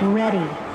ready.